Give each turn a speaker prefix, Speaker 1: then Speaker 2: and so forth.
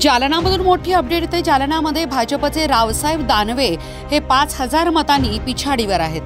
Speaker 1: जालनामधून मोठी अपडेट येते. जालनामध्ये भाजपचे रावसाहेब दानवे हे पाच हजार मतांनी पिछाडीवर आहेत.